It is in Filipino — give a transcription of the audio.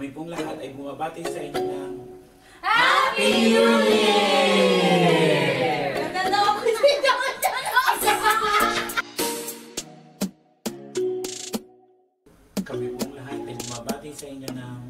Kami pong lahat ay bumabati sa inyo ng Happy New Year! Kami pong lahat ay bumabati sa inyo ng